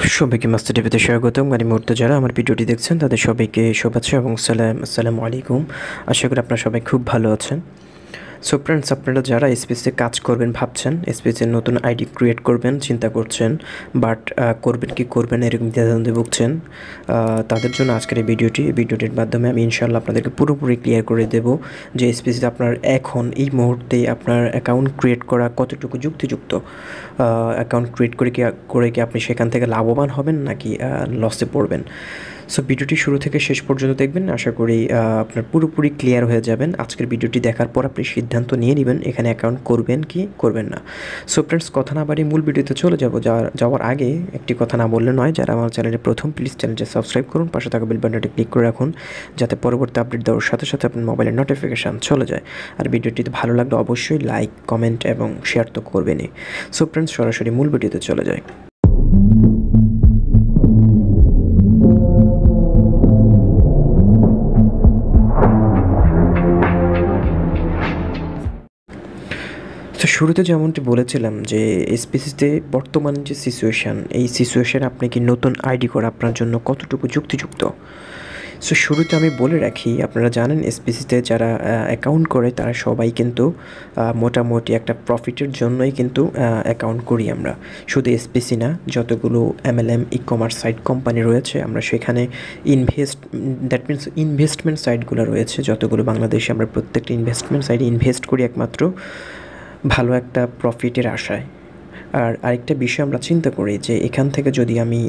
সবাইকে মাস্টার টিভিতে স্বাগতম। মানে মুহূর্তে যারা আমার ভিডিওটি দেখছেন, তাদের সবাইকে শুভেচ্ছা এবং সালাম আসসালামু আলাইকুম। আশা করি আপনারা সবাই খুব ভালো আছেন। সো ফ্রেন্ডস আপনারা যারা এসপিসিতে কাজ করবেন, ভাবছেন এসপিসির নতুন আইডি ক্রিয়েট করবেন, চিন্তা করছেন বাট করবেন কি করবেন, এরকম দ্বিধাদ্বন্দ্বে ভুগছেন তাদের জন্য আজকের এই ভিডিওটি ভিডিওটির মাধ্যমে আমি ইনশাল্লাহ আপনাদেরকে পুরোপুরি ক্লিয়ার করে দেব যে এসপিসিতে আপনার এখন, এই মুহূর্তে আপনার অ্যাকাউন্ট ক্রিয়েট করা কতটুকু যুক্তিযুক্ত? অ্যাকাউন্ট ক্রিয়েট করে কি করে কি আপনি সেখান থেকে লাভবান হবেন, নাকি লসে পড়বেন? সো ভিডিওটি শুরু থেকে শেষ পর্যন্ত দেখবেন। আশা করি আপনার পুরোপুরি ক্লিয়ার হয়ে যাবেন। আজকের ভিডিওটি দেখার পর আপনি সিদ্ধান্ত নিয়ে নেবেন, এখানে অ্যাকাউন্ট করবেন কি করবেন না। সো ফ্রেন্ডস কথা না বাড়ি মূল ভিডিওতে চলে যাব। যাওয়ার আগে একটি কথা না বললে নয়, যারা আমার চ্যানেলে প্রথম প্লিজ চ্যানেলটি সাবস্ক্রাইব করুন। পাশে থাকা বেল বাটনটি ক্লিক করে রাখুন, যাতে পরবর্তী আপডেট দেওয়ার সাথে সাথে আপনার মোবাইলের নোটিফিকেশান চলে যায়। আর ভিডিওটি ভালো লাগলে, অবশ্যই লাইক কমেন্ট এবং শেয়ার তো করবেনই। সো ফ্রেন্ডস সরাসরি মূল ভিডিওতে চলে যায় তো শুরুতে যেমনটি বলেছিলাম যে এসপিসিতে বর্তমান যে সিচুয়েশান এই সিচুয়েশান আপনি কি নতুন আইডি করা আপনার জন্য কতটুকু যুক্তিযুক্ত? সো শুরুতে আমি বলে রাখি, আপনারা জানেন এসপিসিতে যারা অ্যাকাউন্ট করে তারা সবাই কিন্তু মোটামুটি একটা প্রফিটের জন্যই কিন্তু অ্যাকাউন্ট করি আমরা। শুধু এসপিসি না, যতগুলো MLM e commerce site company রয়েছে, আমরা সেখানে ইনভেস্ট দ্যাট মিনস ইনভেস্টমেন্ট সাইটগুলো রয়েছে, যতগুলো বাংলাদেশে আমরা প্রত্যেকটা ইনভেস্টমেন্ট সাইটে ইনভেস্ট করি একমাত্র। ভালো একটা প্রফিটের আশায়। আর আরেকটা বিষয় আমরা চিন্তা করি যে, এখান থেকে যদি আমি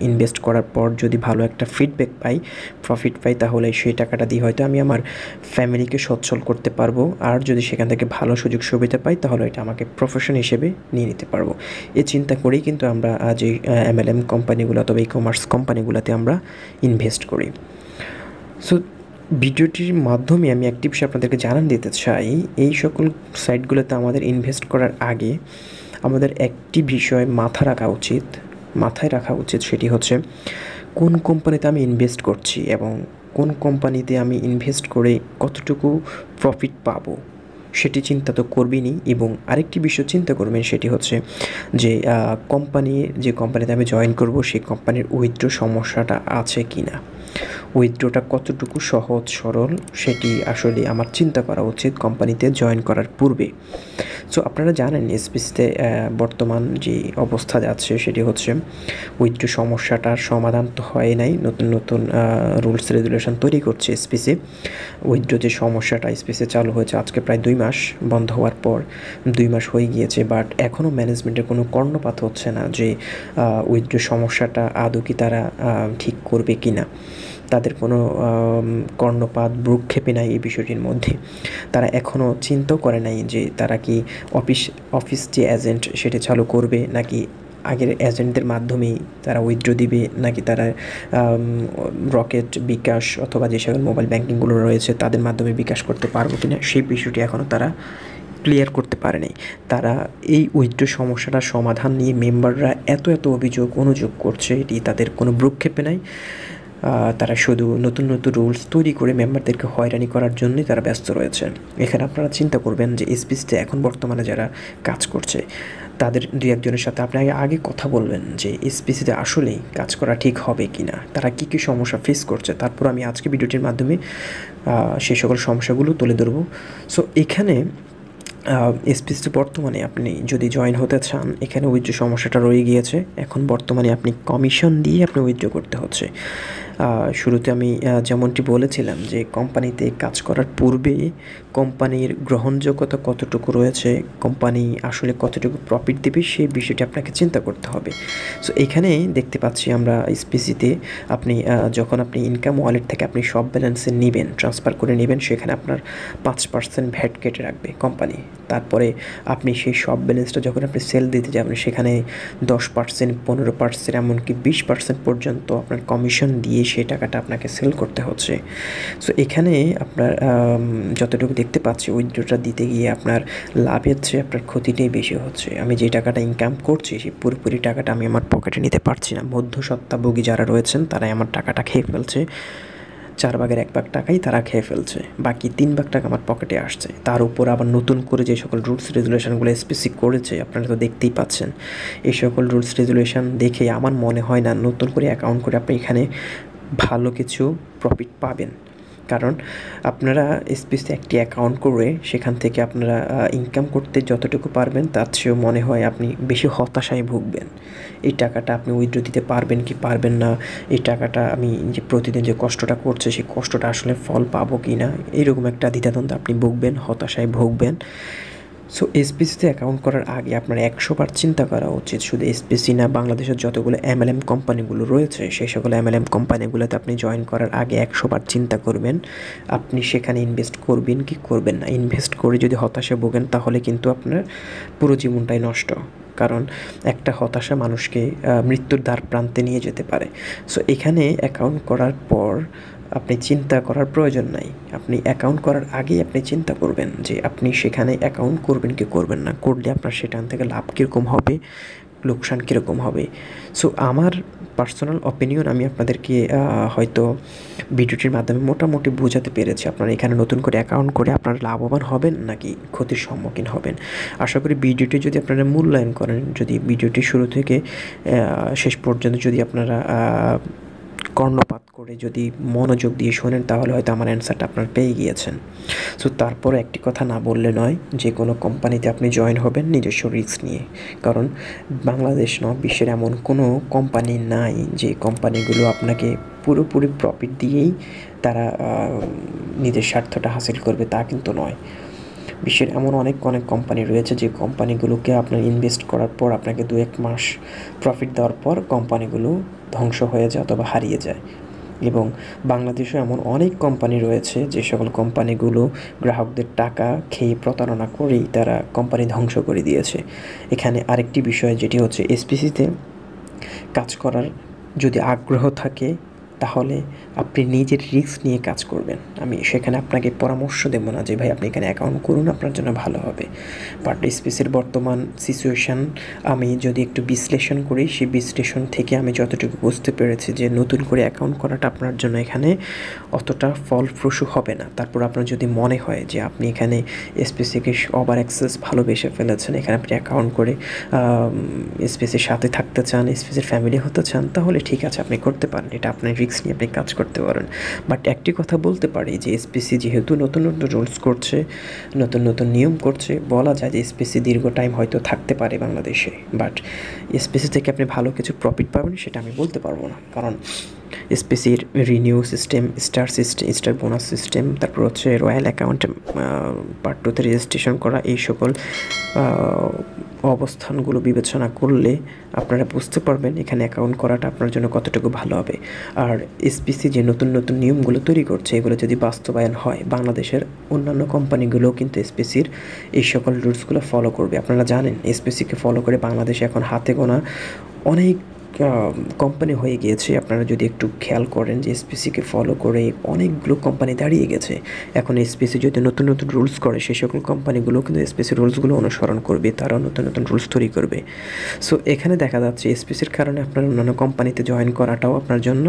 ইনভেস্ট করার পর যদি ভালো একটা ফিডব্যাক পাই প্রফিট পাই, তাহলে সেই টাকাটা দিয়ে হয়তো আমি আমার ফ্যামিলিকে সচ্ছল করতে পারব। আর যদি সেখান থেকে ভালো সুযোগ সুবিধা পাই, তাহলে এটা আমাকে প্রফেশন হিসেবে নিয়ে নিতে পারব। এ চিন্তা করেই কিন্তু আমরা আজ এই এমএলএম কোম্পানিগুলো অথবা ই কমার্স কোম্পানিগুলোতে আমরা ইনভেস্ট করি। সো ভিডিওটির মাধ্যমে আমি একটি বিষয় আপনাদেরকে জানান দিতে চাই। এই সকল সাইটগুলোতে আমাদের ইনভেস্ট করার আগে আমাদের একটি বিষয় মাথা রাখা উচিত, মাথায় রাখা উচিত সেটি হচ্ছে কোন কোম্পানিতে আমি ইনভেস্ট করছি এবং কোন কোম্পানিতে আমি ইনভেস্ট করে কতটুকু প্রফিট পাবো সেটি চিন্তা তো করবেনই এবং আরেকটি বিষয় চিন্তা করবেন সেটি হচ্ছে যে কোম্পানি যে কোম্পানিতে আমি জয়েন করব সেই কোম্পানির উইথড্র সমস্যাটা আছে কি না উইথড্রোটা কতটুকু সহজ, সরল, সেটি আসলে আমার চিন্তা করা উচিত কোম্পানিতে জয়েন করার পূর্বে। সো আপনারা জানেন এসপিসিতে বর্তমান যে অবস্থা যাচ্ছে, সেটি হচ্ছে উইথড্রো সমস্যাটার সমাধান তো হয় নাই। নতুন নতুন রুলস, রেগুলেশন তৈরি করছে এসপিসি উইথড্রো যে সমস্যাটা এসপিসি চালু হয়েছে আজকে প্রায় দুই মাস বন্ধ হওয়ার পর, দুই মাস হয়ে গিয়েছে, বাট এখনও ম্যানেজমেন্টের কোনো কর্ণপাত হচ্ছে না যে উইথড্রো সমস্যাটা আদৌ কি তারা ঠিক করবে কি না তাদের কোনো কর্ণপাত ভ্রুক্ষেপে নাই এই বিষয়টির মধ্যে। তারা এখনও চিন্তাও করে নাই যে তারা কি অফিস অফিস যে এজেন্ট সেটা চালু করবে নাকি আগের এজেন্টদের মাধ্যমেই তারা উইথড্র দিবে নাকি তারা রকেট বিকাশ অথবা যে সকল মোবাইল ব্যাঙ্কিংগুলো রয়েছে তাদের মাধ্যমে বিকাশ করতে পারব কিনা সেই বিষয়টি এখনও তারা ক্লিয়ার করতে পারেনি তারা এই উইথড্র সমস্যাটার সমাধান নিয়ে মেম্বাররা এত এত অভিযোগ, অনুযোগ করছে এটি তাদের কোনো ভ্রুক্ষেপে নাই। তারা শুধু নতুন নতুন রুলস তৈরি করে মেম্বারদেরকে হয়রানি করার জন্যই তারা ব্যস্ত রয়েছে। এখানে আপনারা চিন্তা করবেন যে এসপিসিতে এখন বর্তমানে যারা কাজ করছে, তাদের দু একজনের সাথে আপনি আগে আগে কথা বলবেন যে এসপিসিতে আসলেই কাজ করা ঠিক হবে কি না তারা কী কী সমস্যা ফেস করছে, তারপর আমি আজকে ভিডিওটির মাধ্যমে সেই সকল সমস্যাগুলো তুলে ধরবো। সো এখানে এসপিসি বর্তমানে আপনি যদি জয়েন হতে চান, এখানে উইথড্র সমস্যাটা রয়ে গিয়েছে। এখন বর্তমানে আপনি কমিশন দিয়ে আপনি উইথড্র করতে হচ্ছে। শুরুতে আমি যেমনটি বলেছিলাম যে কোম্পানিতে কাজ করার পূর্বে কোম্পানির গ্রহণযোগ্যতা কতটুকু রয়েছে, কোম্পানি আসলে কতটুকু প্রফিট দেবে সেই বিষয়টি আপনাকে চিন্তা করতে হবে। সো এখানে দেখতে পাচ্ছি আমরা স্পিসিতে আপনি যখন আপনি ইনকাম ওয়ালেট থেকে আপনি সব ব্যালেন্সে নেবেন ট্রান্সফার করে নেবেন, সেখানে আপনার পাঁচ পার্সেন্ট ভ্যাট কেটে রাখবে কোম্পানি। তারপরে আপনি সেই সব ব্যালেন্সটা যখন আপনি সেল দিতে যাবেন, সেখানে দশ পার্সেন্ট পনেরো পার্সেন্ট এমনকি বিশ পার্সেন্ট পর্যন্ত আপনার কমিশন দিয়ে সেই টাকাটা আপনাকে সেল করতে হচ্ছে। সো এখানে আপনার যতটুকু দেখতে পাচ্ছি উইথড্রোটা দিতে গিয়ে আপনার লাভের চেয়ে আপনার ক্ষতিটাই বেশি হচ্ছে। আমি যে টাকাটা ইনকাম করছি, সেই পুরোপুরি টাকাটা আমি আমার পকেটে নিতে পারছি না। মধ্যসত্ত্বাভোগী যারা রয়েছেন, তারাই আমার টাকাটা খেয়ে ফেলছে। চার ভাগের এক ভাগ টাকাই তারা খেয়ে ফেলছে। বাকি তিন ভাগ টাকা আমার পকেটে আসছে। তার উপর আবার নতুন করে যে সকল রুলস রেজুলেশনগুলো স্পেসিফিক করেছে, আপনারা তো দেখতেই পাচ্ছেন। এই সকল রুলস রেজুলেশন দেখে আমার মনে হয় না নতুন করে অ্যাকাউন্ট করে আপনি এখানে ভালো কিছু প্রফিট পাবেন। কারণ আপনারা স্পেসে একটি অ্যাকাউন্ট করে সেখান থেকে আপনারা ইনকাম করতে যতটুকু পারবেন, তার চেয়েও মনে হয় আপনি বেশি হতাশায় ভুগবেন। এই টাকাটা আপনি উইথড্র দিতে পারবেন কি পারবেন না, এই টাকাটা আমি যে প্রতিদিন যে কষ্টটা করছে, সেই কষ্টটা আসলে ফল পাবো কি না এরকম একটা দ্বিধাদ্বন্দ্ব আপনি ভুগবেন, হতাশায় ভুগবেন। সো এসপিসিতে অ্যাকাউন্ট করার আগে আপনার একশো বার চিন্তা করা উচিত। শুধু এসপিসি না, বাংলাদেশের যতগুলো এমএলএম কোম্পানিগুলো রয়েছে, সেই সকল এমএলএম কোম্পানিগুলোতে আপনি জয়েন করার আগে একশো বার চিন্তা করবেন। আপনি সেখানে ইনভেস্ট করবেন কি করবেন না। ইনভেস্ট করে যদি হতাশা ভোগেন, তাহলে কিন্তু আপনার পুরো জীবনটাই নষ্ট। কারণ একটা হতাশা মানুষকে মৃত্যুর দ্বার প্রান্তে নিয়ে যেতে পারে। সো এখানে অ্যাকাউন্ট করার পর আপনি চিন্তা করার প্রয়োজন নাই। আপনি অ্যাকাউন্ট করার আগেই আপনি চিন্তা করবেন যে আপনি সেখানে অ্যাকাউন্ট করবেন কি করবেন না? করলে আপনার সেখান থেকে লাভ কীরকম হবে? লোকসান কীরকম হবে? সো আমার পার্সোনাল অপিনিয়ন আমি আপনাদেরকে হয়তো ভিডিওটির মাধ্যমে মোটামুটি বোঝাতে পেরেছি। আপনারা এখানে নতুন করে অ্যাকাউন্ট করে আপনারা লাভবান হবেন নাকি ক্ষতির সম্মুখীন হবেন? আশা করি ভিডিওটি যদি আপনারা মূল্যায়ন করেন, যদি ভিডিওটি শুরু থেকে শেষ পর্যন্ত যদি আপনারা কর্ণপাত করে যদি মনোযোগ দিয়ে শোনেন, তাহলে হয়তো আমার অ্যান্সারটা আপনার পেয়ে গিয়েছেন। সো তারপরে একটি কথা না বললে নয়, যে কোনো কোম্পানিতে আপনি জয়েন হবেন নিজস্ব রিস্ক নিয়ে। কারণ বাংলাদেশ নয়, বিশ্বের এমন কোনো কোম্পানি নাই, যে কোম্পানিগুলো আপনাকে পুরোপুরি প্রফিট দিয়েই তারা নিজের স্বার্থটা হাসিল করবে, তা কিন্তু নয়। বিশ্বের এমন অনেক অনেক কোম্পানি রয়েছে, যে কোম্পানিগুলোকে আপনার ইনভেস্ট করার পর, আপনাকে দু এক মাস প্রফিট দেওয়ার পর কোম্পানিগুলো ধ্বংস হয়ে যায় অথবা হারিয়ে যায়। এবং বাংলাদেশে এমন অনেক কোম্পানি রয়েছে যে সকল কোম্পানিগুলো গ্রাহকদের টাকা খেয়ে প্রতারণা করেই তারা কোম্পানি ধ্বংস করে দিয়েছে। এখানে আরেকটি বিষয় যেটি হচ্ছে এসপিসিতে কাজ করার যদি আগ্রহ থাকে তাহলে আপনি নিজের রিস্ক নিয়ে কাজ করবেন। আমি সেখানে আপনাকে পরামর্শ দেবো না যে, ভাই, আপনি এখানে অ্যাকাউন্ট করুন, আপনার জন্য ভালো হবে। বাট স্পেসের বর্তমান সিচুয়েশান আমি যদি একটু বিশ্লেষণ করি, সেই বিশ্লেষণ থেকে আমি যতটুকু বুঝতে পেরেছি যে, নতুন করে অ্যাকাউন্ট করাটা আপনার জন্য এখানে অতটা ফলপ্রসূ হবে না। তারপর আপনার যদি মনে হয় যে, আপনি এখানে স্পেসিকে ওভার অ্যাক্সেস ভালোবেসে ফেলেছেন, এখানে আপনি অ্যাকাউন্ট করে স্পেসের সাথে থাকতে চান স্পেসের ফ্যামিলি হতে চান, তাহলে ঠিক আছে, আপনি করতে পারেন। এটা আপনার রিস্ক নিয়ে আপনি কাজ করতে পারেন। বাট একটি কথা বলতে পারি যে এসপিসি যেহেতু নতুন নতুন রুলস করছে, নতুন নতুন নিয়ম করছে, বলা যায় যে এসপিসি দীর্ঘ টাইম হয়তো থাকতে পারে বাংলাদেশে। বাট এসপিসি থেকে আপনি ভালো কিছু প্রফিট পাবেন, সেটা আমি বলতে পারব না। কারণ স্পেসির renew system star system star bonus system তারপর হচ্ছে রয়্যাল অ্যাকাউন্ট পার্ট টুতে রেজিস্ট্রেশন করা, এই সকল অবস্থানগুলো বিবেচনা করলে আপনারা বুঝতে পারবেন এখানে অ্যাকাউন্ট করাটা আপনার জন্য কতটুকু ভালো হবে। আর এসপিসি যে নতুন নতুন নিয়মগুলো তৈরি করছে, এগুলো যদি বাস্তবায়ন হয়, বাংলাদেশের অন্যান্য কোম্পানিগুলোও কিন্তু এসপিসির এই সকল রুলসগুলো ফলো করবে। আপনারা জানেন এসপিসিকে ফলো করে বাংলাদেশে এখন হাতে গোনা অনেক কোম্পানি হয়ে গিয়েছে। আপনারা যদি একটু খেয়াল করেন যে এসপিসিকে ফলো করে অনেকগুলো কোম্পানি দাঁড়িয়ে গেছে। এখন এসপিসি যদি নতুন নতুন রুলস করে সেই সকল কোম্পানিগুলো কিন্তু এসপিসি রুলসগুলো অনুসরণ করবে তারা নতুন নতুন রুলস তৈরি করবে। সো এখানে দেখা যাচ্ছে এসপিসির কারণে আপনার অন্যান্য কোম্পানিতে জয়েন করাটাও আপনার জন্য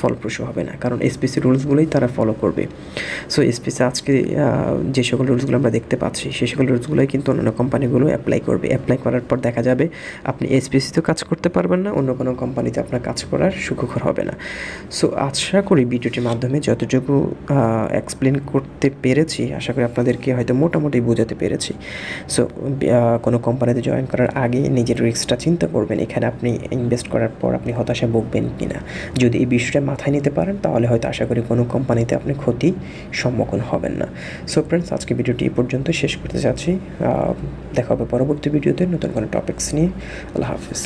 ফলপ্রসূ হবে না। কারণ এসপিসি রুলসগুলোই তারা ফলো করবে। সো এসপিসি আজকে যে সকল রুলসগুলো আমরা দেখতে পাচ্ছি সেই সকল রুলসগুলোই কিন্তু অন্যান্য কোম্পানিগুলো অ্যাপ্লাই করবে। অ্যাপ্লাই করার পর দেখা যাবে আপনি এসপিসিতেও কাজ করতে পারবেন না, অন্য কোনো কোম্পানিতে আপনার কাজ করার সুখকর হবে না। সো আশা করি ভিডিওটির মাধ্যমে যতটুকু এক্সপ্লেন করতে পেরেছি, আশা করি আপনাদেরকে হয়তো মোটামুটি বোঝাতে পেরেছি। সো কোনো কোম্পানিতে জয়েন করার আগে নিজের রিস্কটা চিন্তা করবেন, এখানে আপনি ইনভেস্ট করার পর আপনি হতাশা ভুগবেন কি না যদি এই বিষয়টা মাথায় নিতে পারেন, তাহলে হয়তো আশা করি কোনো কোম্পানিতে আপনি ক্ষতি সম্মুখীন হবেন না। সো ফ্রেন্ডস আজকে ভিডিওটি এই পর্যন্ত শেষ করতে চাচ্ছি দেখা হবে পরবর্তী ভিডিওতে নতুন কোনো টপিক্স নিয়ে। আল্লাহ হাফিজ।